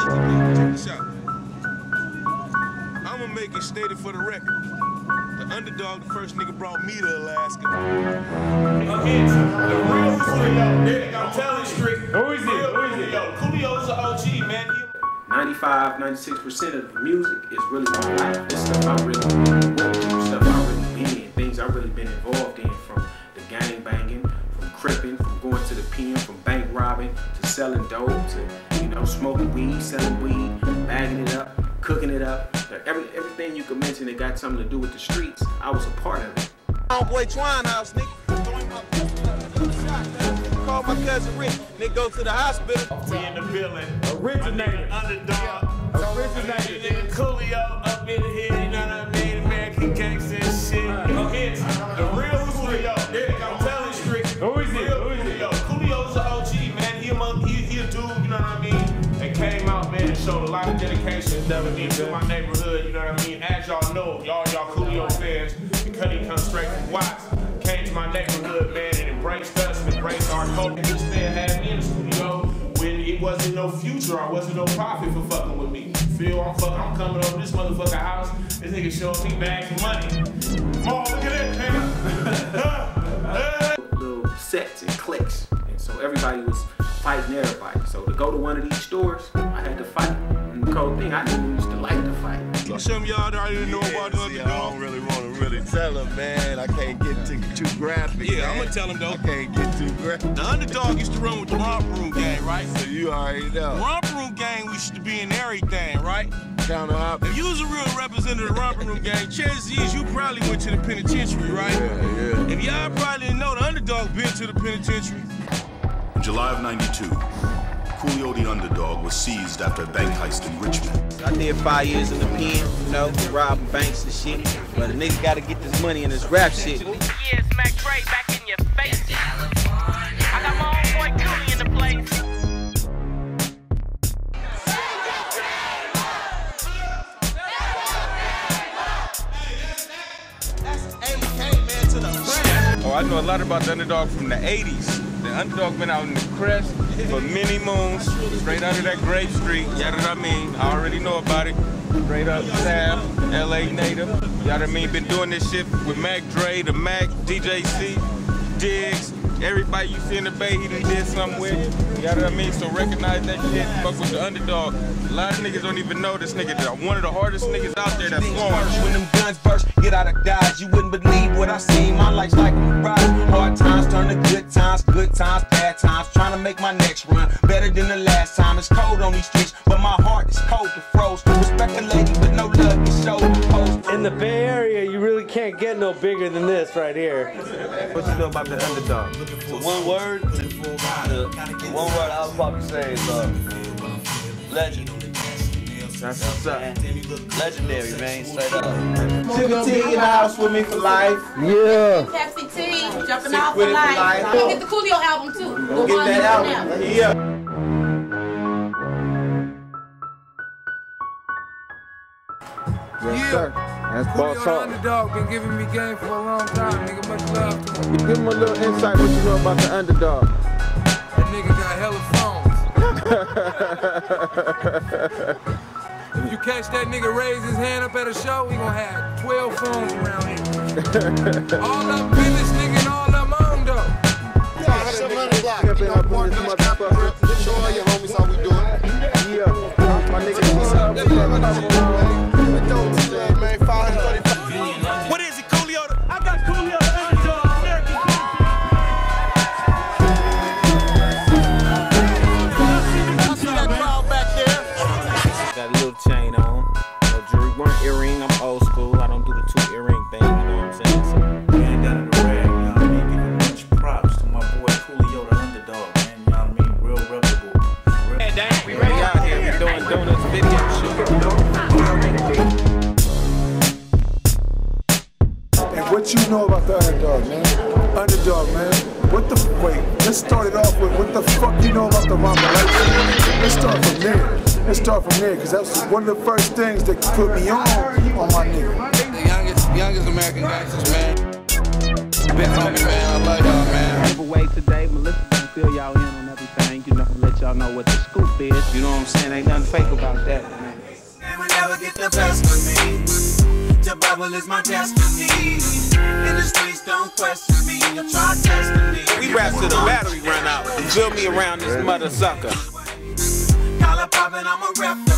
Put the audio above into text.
Check this out. I'ma make it stated for the record. The underdog, the first nigga brought me to Alaska. Against the real Coolio. There, I'm telling you straight. Who is it? Who is it? Coolio. Coolio's an OG, man. 95, 96% of the music is really my life. This stuff I really went through, stuff I really been in, things I really been involved in from the gang banging, from cripping, from going to the pen, from bank robbing, to selling dope, to, you know, smoking weed, selling weed, bagging it up, cooking it up. Every, everything you can mention that got something to do with the streets, I was a part of it. Homeboy Twine House, nigga. Call my cousin Rick. Nigga go to the hospital. We in the building. Originator. Underdog. Originator. Nigga Coolio up in here, you know what I mean? American gangster and shit. Against the real Coolio. Dedication into my neighborhood, you know what I mean? As y'all know, y'all, y'all Coolio fans, because he comes straight from Watts, came to my neighborhood, man, and embraced us embraced our culture. This man had me in the studio when it wasn't no future, I wasn't no profit for fucking with me. Feel I'm fucking, I'm coming over this motherfucker house, this nigga showing me bags of money. Mom, look at that, nigga. little sets and clicks, And so everybody was fighting everybody. So to go to one of these stores, I had to fight. And the cold thing, I didn't used to like to fight. Some of y'all already know about the See, I don't underdog. really want to really tell him, man. I can't get too, too graphic. Yeah, man. I'm gonna tell him though. I can't get too graphic. The underdog used to run with the romper room gang, right? So you already know. Romper room gang used to be in everything, right? Counter up. If you was a real representative of the romper room gang, chances is you probably went to the penitentiary, right? Yeah, yeah. If y'all probably didn't know, the underdog been to the penitentiary. In July of 92, Coolio the Underdog was seized after a bank heist in Richmond. I did five years in the pen, you know, robbing banks and shit. But a nigga gotta get this money in this rap shit. Yeah, it's Mac Dre back in your face. I got my homeboy Cooley in the place. Oh, I know a lot about the underdog from the 80s. The underdog been out in the crest for many moons, straight of that Grape Street. You know what I mean? I already know about it. Straight up Sam, LA native. You know what I mean? Been doing this shit with Mac Dre, the Mac, DJC, Diggs. Everybody you see in the Bay, he done did something with. You know what I mean? So recognize that shit. Fuck with the underdog. A lot of niggas don't even know this nigga. One of the hardest niggas out there that's flowing. When them guns burst, get out of Dodge. You wouldn't believe what I seen. My life's like a mirage. Hard times turn to good times, good times, bad times. Trying to make my next run better than the last time. It's cold on these streets, but my heart is cold to froze. Respect the lady, but no love is showed. Post. In the Bay Area, you really can't get no bigger than this right here. What you know about the underdog? One word, one word I would probably say is uh, legend. That's what's up. Legendary, man, straight up. Sugar T in the house with me for life. Yeah. Pepsi T, jumping Sick off with the it line. for life. Go get the Coolio album too. Go get that album. Yeah. Yes, sir. That's boss Coolio the talk. underdog been giving me game for a long time, nigga. Much love to him. Give him a little insight what you know about the underdog. That nigga got hella phones. if you catch that nigga raise his hand up at a show, he gonna have 12 phones around here. all up business, nigga, Got a little chain on, no jewelry, one earring. I'm old school. I don't do the two earring thing. You know what I'm saying? So, Man, down in the rag, you know what I mean? Giving much props to my boy Coolio the underdog, man. You know what I mean? Real reputable. Real hey, dang, we ready out here. We doing donuts, video shoot. And what you know about the underdog, man? Underdog, man. What the wait? Let's start it off with what the fuck you know about the Rumble. Let's start from there. Let's start from there, cause that was one of the first things that put me on on my nigga. The youngest, youngest American gangsters, man. Big homie, man. I love y'all, man. Giveaway today, Melissa fill y'all in on everything, you know, let y'all know what the scoop is. You know what I'm saying? Ain't nothing fake about that, man. will never get the best of me. To bubble is my destiny. In the streets, don't question me. You try testing me. We rap till the battery run out. You feel me around this mother sucker. Poppin', rep. Give a damn